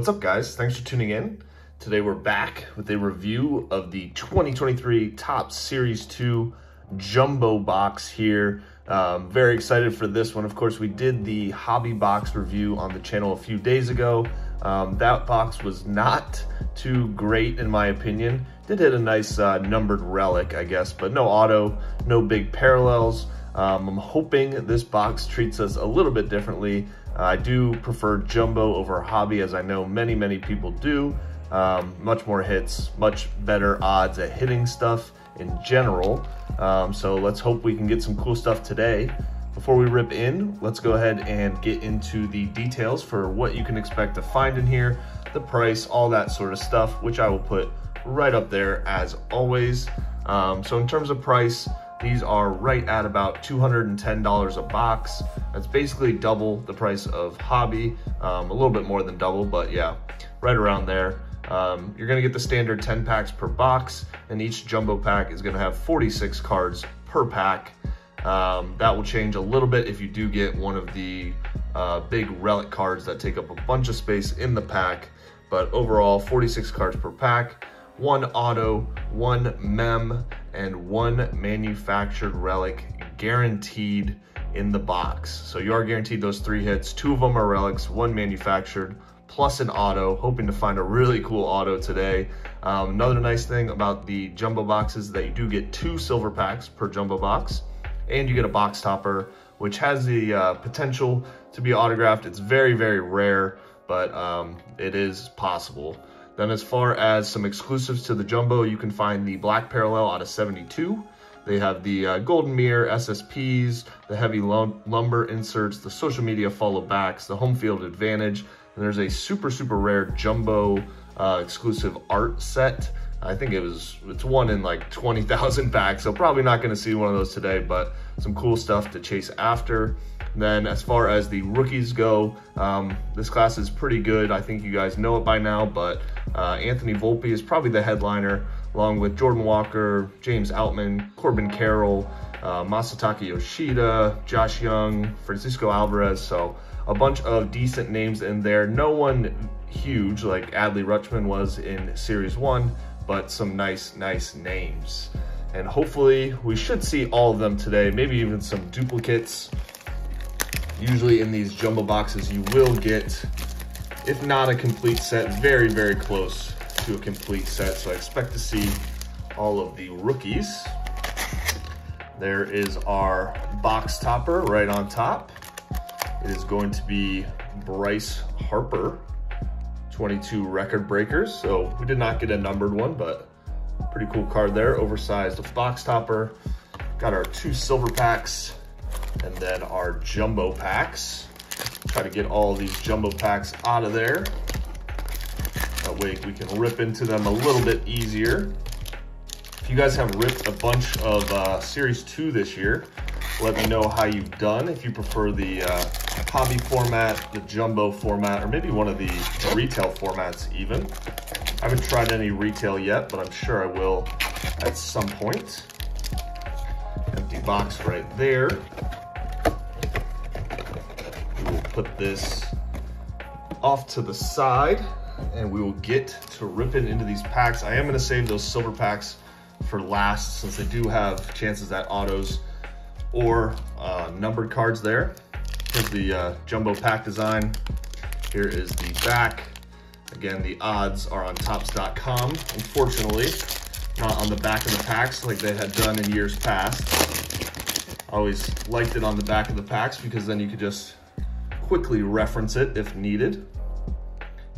What's up guys? Thanks for tuning in. Today we're back with a review of the 2023 Topps Series 2 Jumbo Box here. Um, very excited for this one. Of course, we did the Hobby Box review on the channel a few days ago. Um, that box was not too great in my opinion. Did hit a nice uh, numbered relic, I guess, but no auto, no big parallels. Um, I'm hoping this box treats us a little bit differently. I do prefer Jumbo over Hobby, as I know many, many people do. Um, much more hits, much better odds at hitting stuff in general. Um, so let's hope we can get some cool stuff today. Before we rip in, let's go ahead and get into the details for what you can expect to find in here, the price, all that sort of stuff, which I will put right up there as always. Um, so in terms of price, these are right at about $210 a box. That's basically double the price of Hobby, um, a little bit more than double, but yeah, right around there. Um, you're gonna get the standard 10 packs per box, and each jumbo pack is gonna have 46 cards per pack. Um, that will change a little bit if you do get one of the uh, big relic cards that take up a bunch of space in the pack. But overall, 46 cards per pack, one auto, one mem, and one manufactured relic guaranteed in the box. So you are guaranteed those three hits. Two of them are relics, one manufactured, plus an auto. Hoping to find a really cool auto today. Um, another nice thing about the jumbo boxes that you do get two silver packs per jumbo box, and you get a box topper, which has the uh, potential to be autographed. It's very, very rare, but um, it is possible. Then as far as some exclusives to the Jumbo, you can find the Black Parallel out of 72. They have the uh, Golden Mirror SSPs, the heavy lumber inserts, the social media follow backs, the home field advantage, and there's a super, super rare Jumbo uh, exclusive art set. I think it was, it's one in like 20,000 packs, so probably not gonna see one of those today, but some cool stuff to chase after. Then as far as the rookies go, um, this class is pretty good. I think you guys know it by now, but uh, Anthony Volpe is probably the headliner, along with Jordan Walker, James Outman, Corbin Carroll, uh, Masataka Yoshida, Josh Jung, Francisco Alvarez. So a bunch of decent names in there. No one huge like Adley Rutschman was in Series 1, but some nice, nice names. And hopefully we should see all of them today, maybe even some duplicates. Usually in these jumbo boxes, you will get, if not a complete set, very, very close to a complete set. So I expect to see all of the rookies. There is our box topper right on top. It is going to be Bryce Harper, 22 record breakers. So we did not get a numbered one, but pretty cool card there. Oversized box topper. Got our two silver packs and then our jumbo packs. Try to get all these jumbo packs out of there. That way we can rip into them a little bit easier. If you guys have ripped a bunch of uh, Series 2 this year, let me know how you've done. If you prefer the uh, hobby format, the jumbo format, or maybe one of the retail formats even. I haven't tried any retail yet, but I'm sure I will at some point. Empty box right there put this off to the side and we will get to ripping into these packs. I am gonna save those silver packs for last since they do have chances at autos or uh, numbered cards there. Here's the uh, jumbo pack design. Here is the back. Again, the odds are on topps.com, Unfortunately, not on the back of the packs like they had done in years past. I always liked it on the back of the packs because then you could just quickly reference it if needed.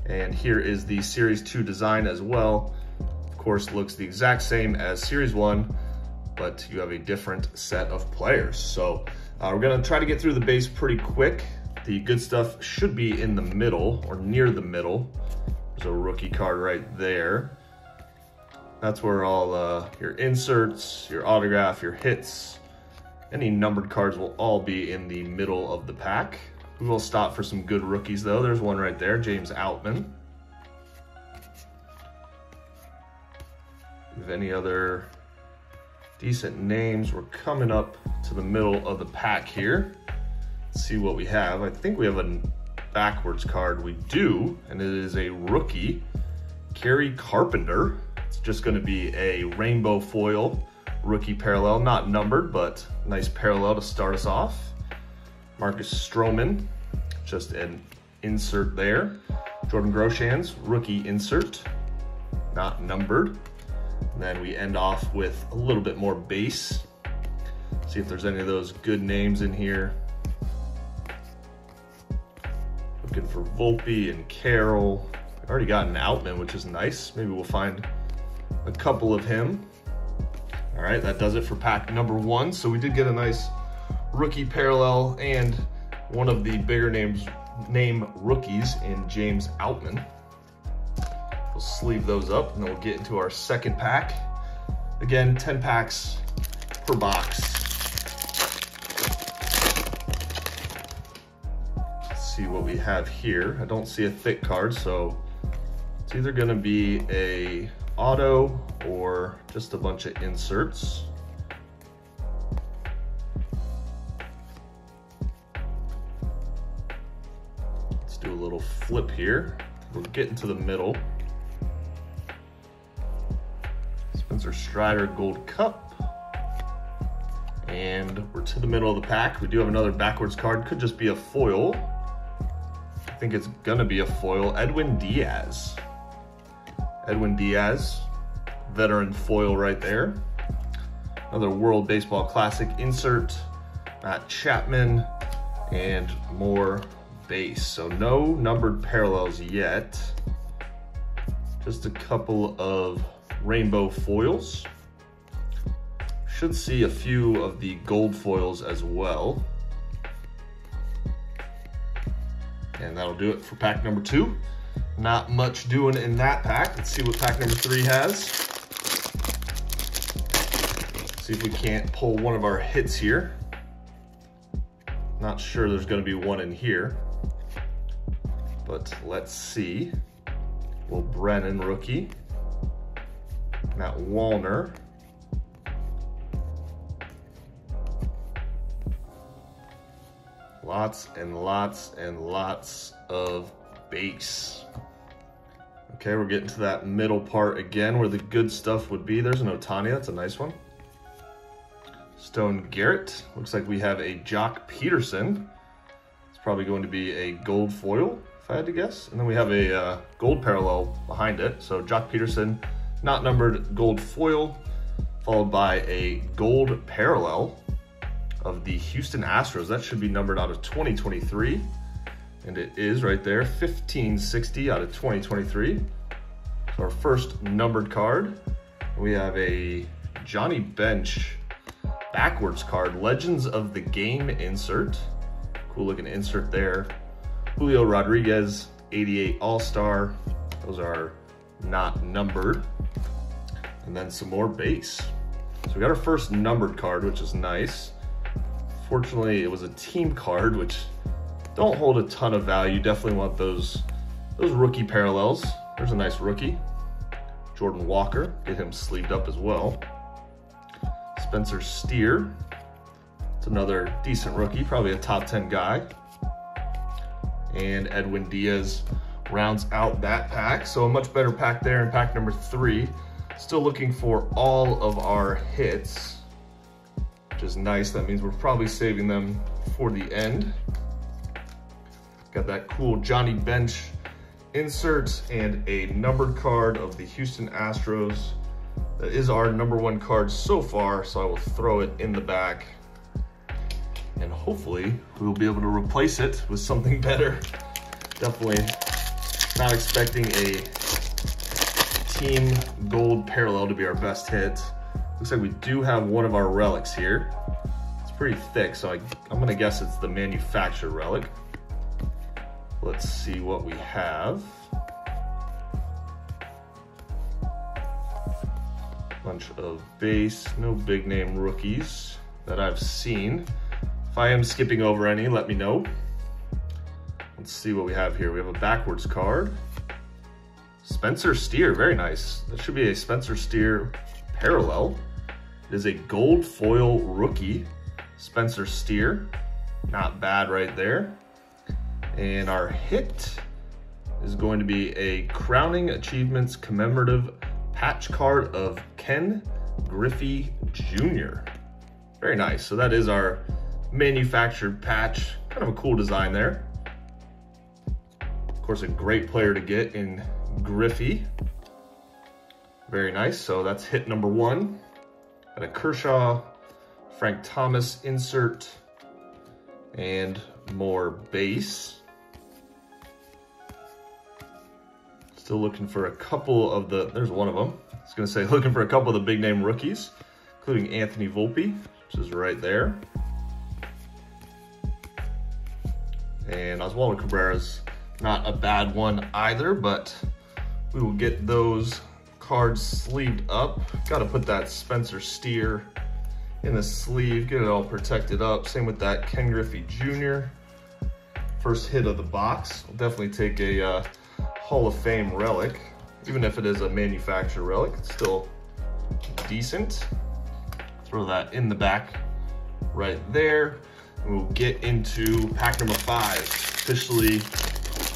And here is the Series 2 design as well. Of course, looks the exact same as Series 1, but you have a different set of players. So uh, we're gonna try to get through the base pretty quick. The good stuff should be in the middle or near the middle. There's a rookie card right there. That's where all uh, your inserts, your autograph, your hits, any numbered cards will all be in the middle of the pack. We will stop for some good rookies, though. There's one right there, James Outman. If any other decent names, we're coming up to the middle of the pack here. Let's see what we have. I think we have a backwards card. We do, and it is a rookie, Kerry Carpenter. It's just gonna be a rainbow foil rookie parallel, not numbered, but nice parallel to start us off. Marcus Stroman, just an insert there. Jordan Groshans, rookie insert, not numbered. And then we end off with a little bit more base. See if there's any of those good names in here. Looking for Volpe and Carroll. I already got an Outman, which is nice. Maybe we'll find a couple of him. All right, that does it for pack number one. So we did get a nice rookie parallel and one of the bigger names name rookies in James Outman. We'll sleeve those up and then we'll get into our second pack. Again, 10 packs per box. See what we have here. I don't see a thick card, so it's either gonna be a auto or just a bunch of inserts. Flip here. We're getting to the middle. Spencer Strider Gold Cup. And we're to the middle of the pack. We do have another backwards card. Could just be a foil. I think it's gonna be a foil. Edwin Diaz. Edwin Diaz, veteran foil right there. Another World Baseball Classic insert. Matt Chapman and more base. So no numbered parallels yet. Just a couple of rainbow foils. Should see a few of the gold foils as well. And that'll do it for pack number two. Not much doing in that pack. Let's see what pack number three has. See if we can't pull one of our hits here. Not sure there's gonna be one in here, but let's see. Will Brennan rookie. Matt Wallner. Lots and lots and lots of base. Okay, we're getting to that middle part again where the good stuff would be. There's an Ohtani, that's a nice one. Stone Garrett, looks like we have a Joc Pederson. It's probably going to be a gold foil, if I had to guess. And then we have a uh, gold parallel behind it. So Joc Pederson, not numbered gold foil, followed by a gold parallel of the Houston Astros. That should be numbered out of 2023. And it is right there, 1560 out of 2023. So our first numbered card. We have a Johnny Bench backwards card, Legends of the Game insert. Cool looking insert there. Julio Rodriguez, 88 All-Star. Those are not numbered. And then some more base. So we got our first numbered card, which is nice. Fortunately, it was a team card, which don't hold a ton of value. Definitely want those, those rookie parallels. There's a nice rookie. Jordan Walker, get him sleeved up as well. Spencer Steer, it's another decent rookie, probably a top 10 guy. And Edwin Diaz rounds out that pack. So a much better pack there in pack number three. Still looking for all of our hits, which is nice. That means we're probably saving them for the end. Got that cool Johnny Bench insert and a numbered card of the Houston Astros. That is our number one card so far, so I will throw it in the back. And hopefully we'll be able to replace it with something better. Definitely not expecting a team gold parallel to be our best hit. Looks like we do have one of our relics here. It's pretty thick, so I, I'm gonna guess it's the manufacturer relic. Let's see what we have. Bunch of base, no big name rookies that I've seen. If I am skipping over any, let me know. Let's see what we have here. We have a backwards card. Spencer Steer, very nice. That should be a Spencer Steer parallel. It is a gold foil rookie, Spencer Steer. Not bad right there. And our hit is going to be a Crowning Achievements commemorative patch card of Ken Griffey Jr. Very nice. So that is our manufactured patch. Kind of a cool design there. Of course, a great player to get in Griffey. Very nice. So that's hit number one. Got a Kershaw, Frank Thomas insert, and more base. Still looking for a couple of the, there's one of them. I was gonna say, looking for a couple of the big name rookies, including Anthony Volpe, which is right there. And Oswaldo Cabrera's not a bad one either, but we will get those cards sleeved up. Got to put that Spencer Steer in the sleeve, get it all protected up. Same with that Ken Griffey Jr. First hit of the box. We'll definitely take a uh, Hall of Fame relic. Even if it is a manufacturer relic, it's still decent. Throw that in the back right there. We'll get into pack number five, officially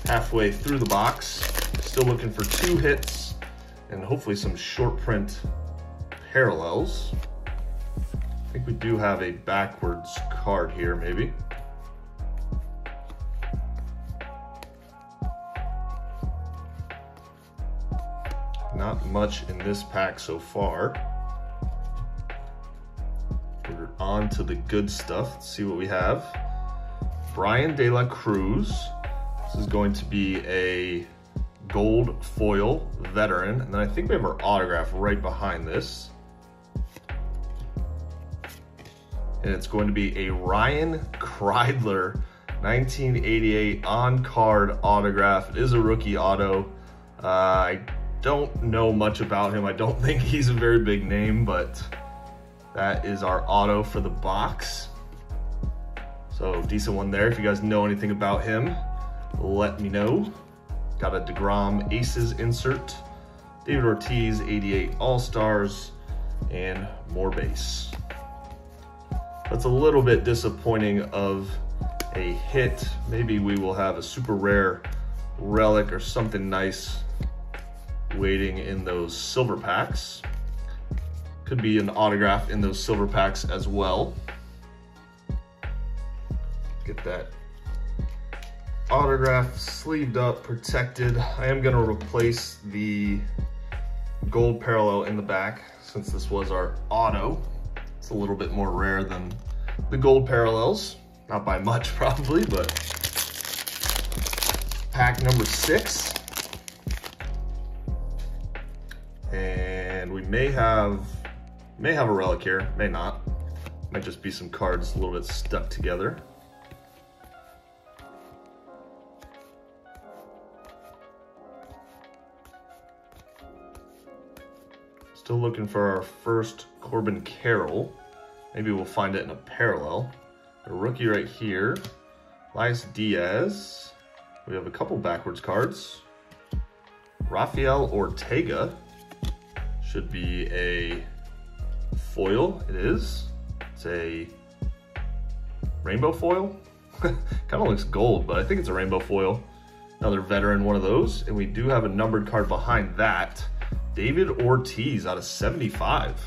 halfway through the box. Still looking for two hits and hopefully some short print parallels. I think we do have a backwards card here, maybe. Much in this pack so far. We're on to the good stuff. Let's see what we have. Bryan De La Cruz. This is going to be a gold foil veteran. And then I think we have our autograph right behind this. And it's going to be a Ryan Kreidler 1988 on-card autograph. It is a rookie auto. Uh, I don't know much about him. I don't think he's a very big name, but that is our auto for the box. So decent one there. If you guys know anything about him, let me know. Got a DeGrom Aces insert, David Ortiz 88 All-Stars, and more base. That's a little bit disappointing of a hit. Maybe we will have a super rare relic or something nice waiting in those silver packs. Could be an autograph in those silver packs as well. Get that autograph sleeved up, protected. I am gonna replace the gold parallel in the back since this was our auto. It's a little bit more rare than the gold parallels. Not by much probably, but pack number six. And we may have, may have a relic here, may not. Might just be some cards a little bit stuck together. Still looking for our first Corbin Carroll. Maybe we'll find it in a parallel. A rookie right here. Elias Diaz. We have a couple backwards cards. Rafael Ortega. Should be a foil. It is. It's a rainbow foil. kind of looks gold, but I think it's a rainbow foil. Another veteran one of those. And we do have a numbered card behind that. David Ortiz out of 75.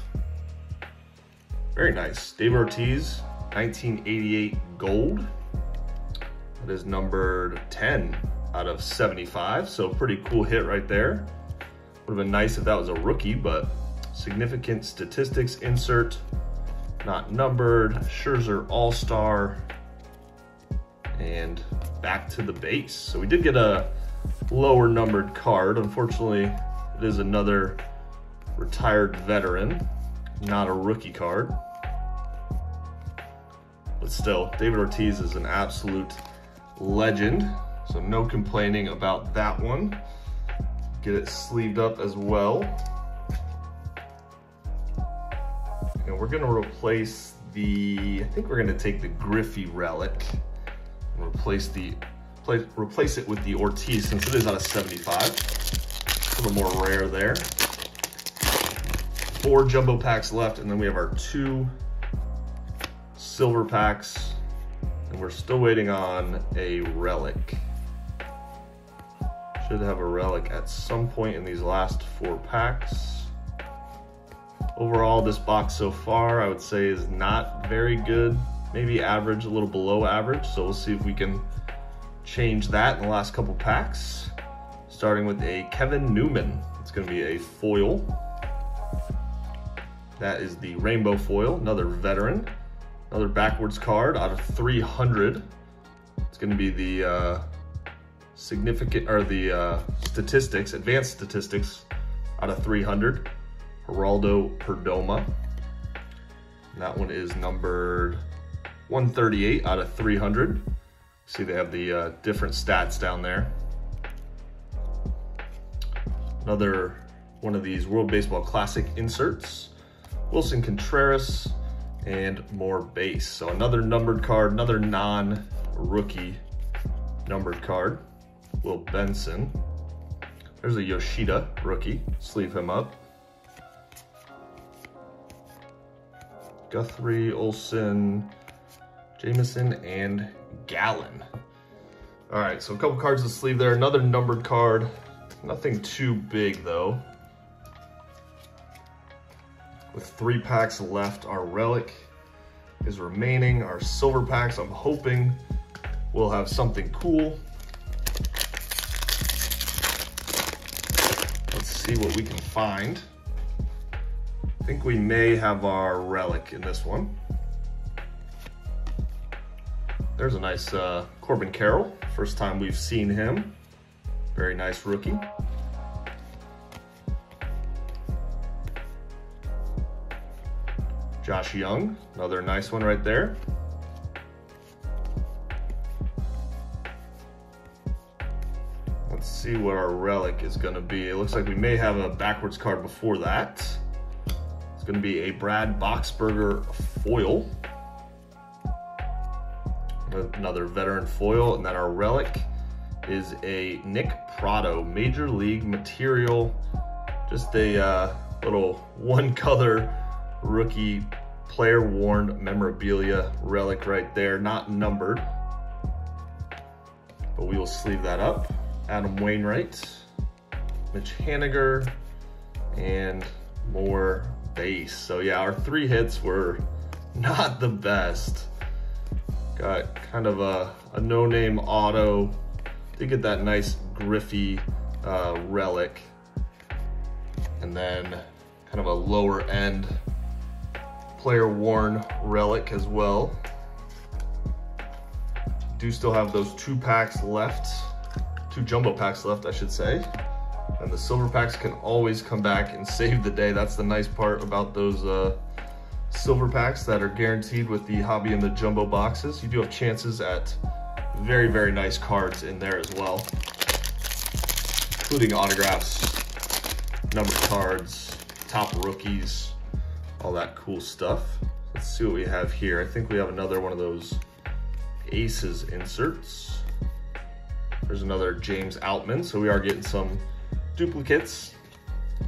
Very nice. David Ortiz, 1988 gold. That is numbered 10 out of 75. So pretty cool hit right there. Would have been nice if that was a rookie, but significant statistics insert, not numbered, Scherzer All-Star, and back to the base. So we did get a lower numbered card. Unfortunately, it is another retired veteran, not a rookie card. But still, David Ortiz is an absolute legend. So no complaining about that one. Get it sleeved up as well. And we're gonna replace the, I think we're gonna take the Griffey relic and replace the, replace it with the Ortiz since it is out of 75 a little more rare there. Four jumbo packs left, and then we have our two silver packs And we're still waiting on a relic. Should have a relic at some point in these last four packs. Overall, this box so far, I would say is not very good. Maybe average, a little below average. So we'll see if we can change that in the last couple packs. Starting with a Kevin Newman. It's gonna be a foil. That is the rainbow foil, another veteran. Another backwards card out of 300. It's gonna be the uh, significant, or the uh, statistics, advanced statistics out of 300. Geraldo Perdomo. And that one is numbered 138 out of 300. See they have the uh, different stats down there. Another one of these World Baseball Classic inserts. Willson Contreras and more base. So another numbered card, another non-rookie numbered card. Will Benson. There's a Yoshida rookie. Sleeve him up. Guthrie, Olson, Jameson, and Gallen. All right, so a couple cards to sleeve there. Another numbered card. Nothing too big though. With three packs left, our relic is remaining. Our silver packs, I'm hoping we'll have something cool. See what we can find. I think we may have our relic in this one. There's a nice uh, Corbin Carroll. First time we've seen him. Very nice rookie. Josh Jung, another nice one right there. See what our relic is gonna be. It looks like we may have a backwards card before that. It's gonna be a Brad Boxberger foil. Another veteran foil, and then our relic is a Nick Pratto Major League Material. Just a uh, little one color rookie player worn memorabilia relic right there, not numbered. But we will sleeve that up. Adam Wainwright, Mitch Haniger, and more base. So yeah, our three hits were not the best. Got kind of a, a no-name auto. Did get that nice Griffey uh, relic. And then kind of a lower end player worn relic as well. Do still have those two packs left, two jumbo packs left, I should say. And the silver packs can always come back and save the day. That's the nice part about those uh, silver packs that are guaranteed with the hobby and the jumbo boxes. You do have chances at very, very nice cards in there as well, including autographs, numbered cards, top rookies, all that cool stuff. Let's see what we have here. I think we have another one of those Aces inserts. There's another James Outman, so we are getting some duplicates.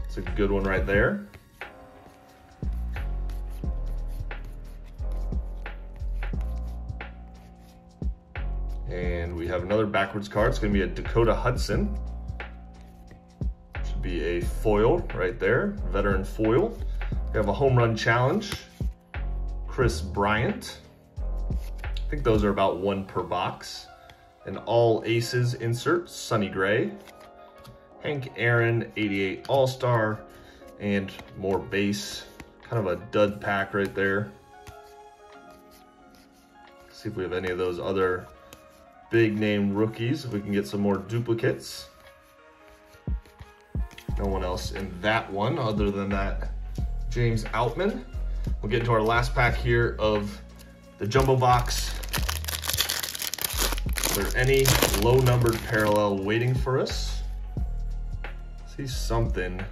It's a good one right there. And we have another backwards card. It's gonna be a Dakota Hudson. Should be a foil right there, veteran foil. We have a home run challenge. Kris Bryant. I think those are about one per box. And all aces insert, Sonny Gray. Hank Aaron, 88 All-Star, and more base. Kind of a dud pack right there. See if we have any of those other big name rookies. If we can get some more duplicates. No one else in that one other than that James Outman. We'll get into our last pack here of the jumbo box. Is there any low numbered parallel waiting for us? See something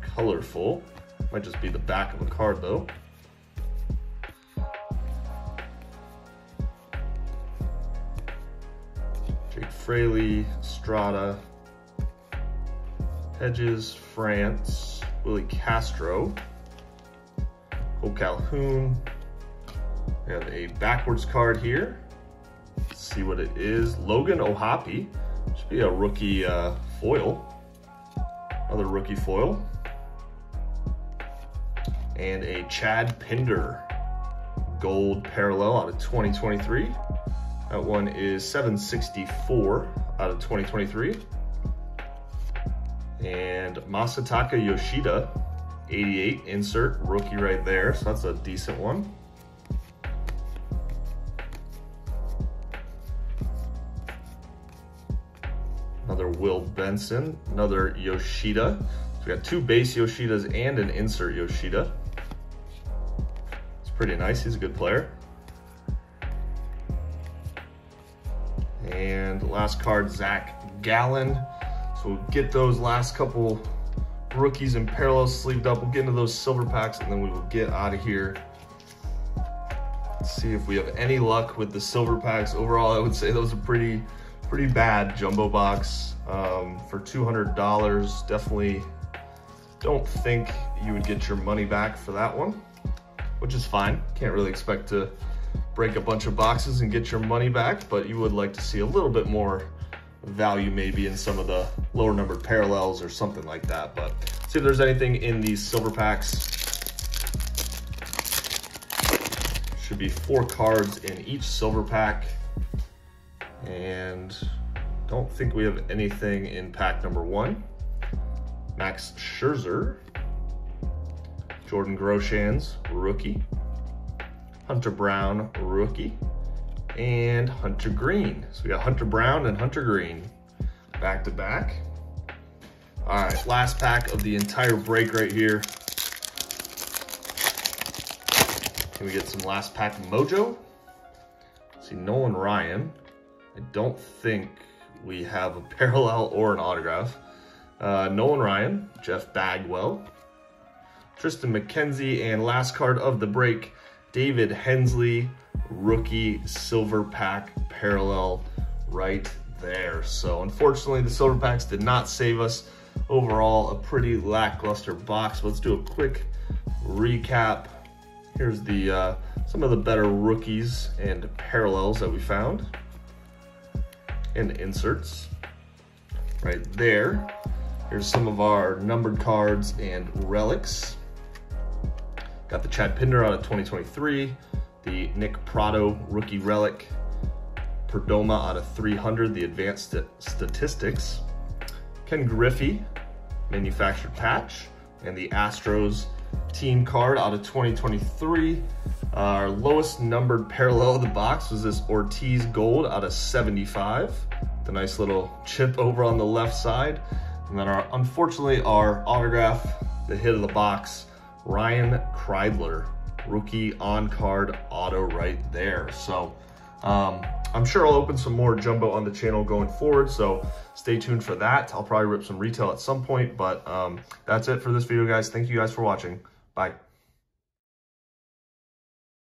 colorful. Might just be the back of a card though. Jake Fraley, Strada, Hedges, France, Willi Castro, Cole Calhoun. We have a backwards card here. See what it is. Logan O'Hoppe. Should be a rookie uh, foil. Another rookie foil. And a Chad Pinder gold parallel out of 2023. That one is 764 out of 2023. And Masataka Yoshida, 88 insert, rookie right there. So that's a decent one. Another Will Benson, another Yoshida. So we got two base Yoshidas and an insert Yoshida. It's pretty nice, he's a good player. And last card, Zac Gallen. So we'll get those last couple rookies and parallels sleeved up. We'll get into those silver packs and then we will get out of here. Let's see if we have any luck with the silver packs. Overall, I would say those are pretty, pretty bad jumbo box um, for $200. Definitely don't think you would get your money back for that one, which is fine. Can't really expect to break a bunch of boxes and get your money back, but you would like to see a little bit more value maybe in some of the lower numbered parallels or something like that. But see if there's anything in these silver packs. Should be four cards in each silver pack. And don't think we have anything in pack number one. Max Scherzer, Jordan Groshans, rookie. Hunter Brown, rookie and Hunter Greene. So we got Hunter Brown and Hunter Greene back to back. All right, last pack of the entire break right here. Can we get some last pack mojo? See, Nolan Ryan. I don't think we have a parallel or an autograph. Uh, Nolan Ryan, Jeff Bagwell, Triston McKenzie, and last card of the break, David Hensley, rookie silver pack parallel right there. So unfortunately, the silver packs did not save us. Overall, a pretty lackluster box. Let's do a quick recap. Here's the uh, some of the better rookies and parallels that we found. And inserts right there. Here's some of our numbered cards and relics. Got the Chad Pinder out of 2023 the Nick Pratto rookie relic, Perdomo out of 300, the advanced st statistics, Ken Griffey manufactured patch, and the Astros team card out of 2023. Our lowest numbered parallel of the box was this Ortiz Gold out of 75. The nice little chip over on the left side. And then our, unfortunately, our autograph, the hit of the box, Ryan Kreidler rookie on card auto right there. So um, I'm sure I'll open some more jumbo on the channel going forward. So stay tuned for that. I'll probably rip some retail at some point, but um, that's it for this video, guys. Thank you guys for watching. Bye.